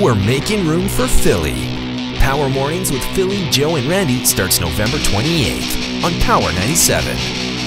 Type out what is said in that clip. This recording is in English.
We're making room for Philly. Power Mornings with Philly, Joe, and Randy starts November 28th on Power 97.